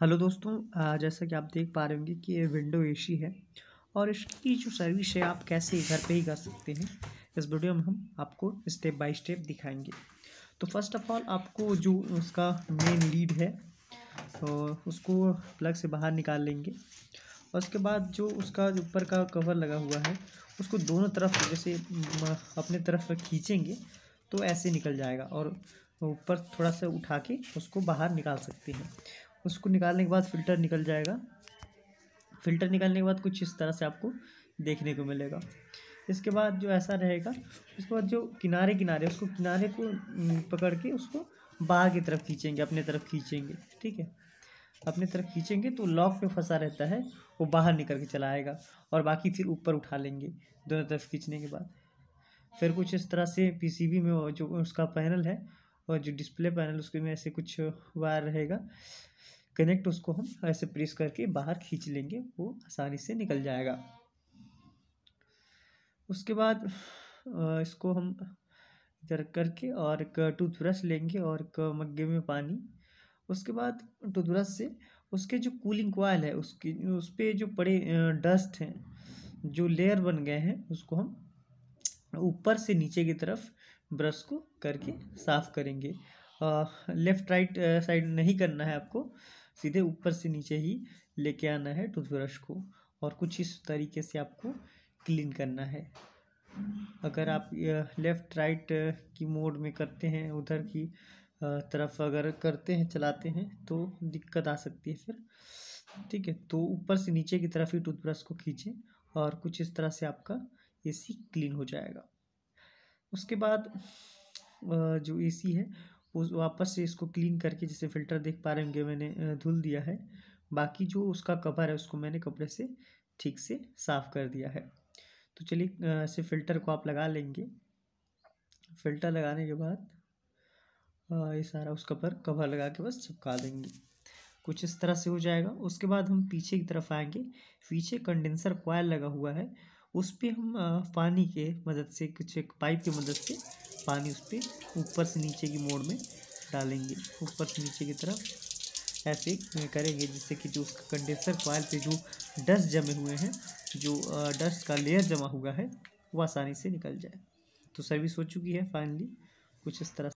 Hello दोस्तों जैसा कि आप देख पा रहे होंगे कि ये विंडो एसी है और इसकी जो सर्विस है, आप कैसे घर पे ही कर सकते हैं, इस वीडियो में हम आपको स्टेप बाय स्टेप दिखाएँगे। तो फ़र्स्ट ऑफ़ ऑल आपको जो उसका मेन लीड है तो उसको प्लग से बाहर निकाल लेंगे और उसके बाद जो उसका ऊपर का कवर लगा हुआ है, उसको दोनों तरफ़ जैसे अपने तरफ़ खींचेंगे तो ऐसे निकल जाएगा और ऊपर थोड़ा सा उठा के उसको बाहर निकाल सकते हैं। उसको निकालने के बाद फ़िल्टर निकल जाएगा। फ़िल्टर निकालने के बाद कुछ इस तरह से आपको देखने को मिलेगा। इसके बाद जो ऐसा रहेगा उसके बाद जो किनारे किनारे, उसको किनारे को पकड़ के उसको बाहर की तरफ़ खींचेंगे, अपने तरफ़ खींचेंगे, ठीक है? अपने तरफ़ खींचेंगे तो लॉक पे फंसा रहता है, वो बाहर निकल के चला आएगा और बाकी फिर ऊपर उठा लेंगे, दोनों तरफ़ खींचने के बाद। फिर कुछ इस तरह से पीसीबी में जो उसका पैनल है, और जो डिस्प्ले पैनल, उसके में ऐसे कुछ वायर रहेगा। कनेक्ट उसको हम ऐसे प्रेस करके बाहर खींच लेंगे, वो आसानी से निकल जाएगा। उसके बाद इसको हम इधर करके और एक टूथब्रश लेंगे और एक मग्गे में पानी। उसके बाद टूथब्रश से उसके जो कूलिंग कॉयल है, उसकी, उस पर जो पड़े डस्ट हैं, जो लेयर बन गए हैं, उसको हम ऊपर से नीचे की तरफ़ ब्रश को करके साफ़ करेंगे। लेफ़्ट राइट साइड नहीं करना है आपको। सीधे ऊपर से नीचे ही लेके आना है टूथब्रश को और कुछ इस तरीके से आपको क्लीन करना है। अगर आप लेफ़्ट राइट की मोड में करते हैं, उधर की तरफ़ अगर करते हैं, चलाते हैं तो दिक्कत आ सकती है फिर। ठीक है तो ऊपर से नीचे की तरफ़ ही टूथब्रश को खींचें और कुछ इस तरह से आपका एसी क्लीन हो जाएगा। उसके बाद जो एसी है उस वापस से इसको क्लीन करके जैसे फ़िल्टर देख पा रहे होंगे मैंने धुल दिया है। बाकी जो उसका कवर है, उसको मैंने कपड़े से ठीक से साफ़ कर दिया है। तो चलिए ऐसे फ़िल्टर को आप लगा लेंगे। फ़िल्टर लगाने के बाद ये सारा उसका पर कवर लगा के बस चिपका देंगे। कुछ इस तरह से हो जाएगा। उसके बाद हम पीछे की तरफ़ आएँगे। पीछे कंडेंसर कॉयल लगा हुआ है। उस पर हम पानी के मदद से, कुछ एक पाइप की मदद से पानी उस पर ऊपर से नीचे की मोड़ में डालेंगे। ऊपर से नीचे की तरफ़ ऐसे करेंगे, जिससे कि जो उसका कंडेंसर कॉयल पे जो डस्ट जमे हुए हैं, जो डस्ट का लेयर जमा हुआ है, वो आसानी से निकल जाए। तो सर्विस हो चुकी है फाइनली कुछ इस तरह